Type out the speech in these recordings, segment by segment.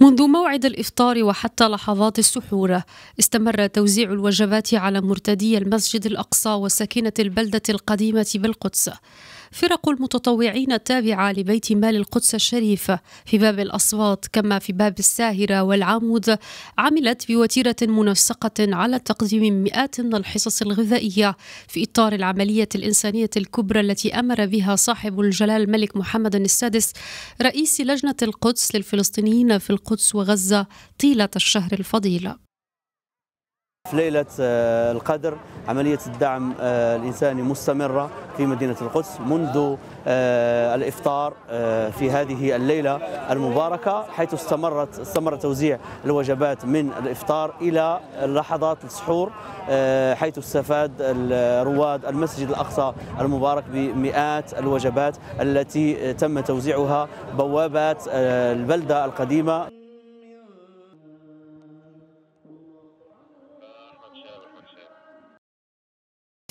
منذ موعد الإفطار وحتى لحظات السحور استمر توزيع الوجبات على مرتدي المسجد الأقصى وساكنة البلدة القديمة بالقدس. فرق المتطوعين التابعة لبيت مال القدس الشريف في باب الأصوات كما في باب الساهرة والعمود عملت بوتيرة منسقة على تقديم مئات من الحصص الغذائية في إطار العملية الإنسانية الكبرى التي أمر بها صاحب الجلال الملك محمد السادس رئيس لجنة القدس للفلسطينيين في القدس وغزة طيلة الشهر الفضيل في ليلة آه، القدر. عملية الدعم آه، الإنساني مستمرة في مدينة القدس منذ آه، الإفطار في هذه الليلة المباركة حيث استمرت استمر توزيع الوجبات من الإفطار إلى لحظات السحور حيث استفاد رواد المسجد الأقصى المبارك بمئات الوجبات التي تم توزيعها بوابات البلدة القديمة.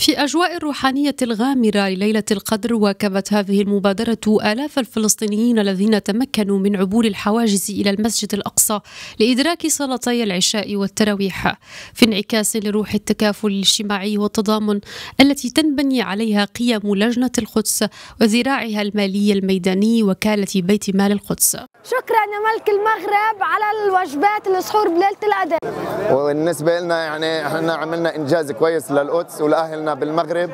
في أجواء الروحانية الغامرة لليلة القدر واكبت هذه المبادرة آلاف الفلسطينيين الذين تمكنوا من عبور الحواجز إلى المسجد الأقصى لإدراك صلاتي العشاء والتراويح. في انعكاس لروح التكافل الاجتماعي والتضامن التي تنبني عليها قيم لجنة القدس وذراعها المالي الميداني وكالة بيت مال القدس. شكرا يا ملك المغرب على الوجبات السحور بليلة القدر وبالنسبة لنا يعني إحنا عملنا إنجاز كويس للقدس ولأهلنا بالمغرب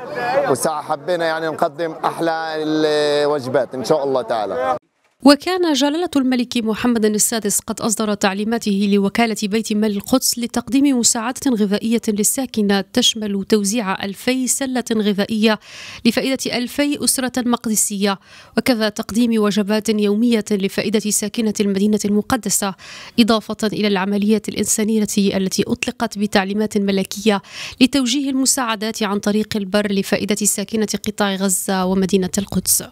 وساعة حبينا يعني نقدم أحلى الوجبات إن شاء الله تعالى. وكان جلالة الملك محمد السادس قد أصدر تعليماته لوكالة بيت مال القدس لتقديم مساعدة غذائية للساكنة تشمل توزيع ألفي سلة غذائية لفائدة ألفي أسرة مقدسية وكذا تقديم وجبات يومية لفائدة ساكنة المدينة المقدسة إضافة إلى العملية الإنسانية التي أطلقت بتعليمات ملكية لتوجيه المساعدات عن طريق البر لفائدة ساكنة قطاع غزة ومدينة القدس.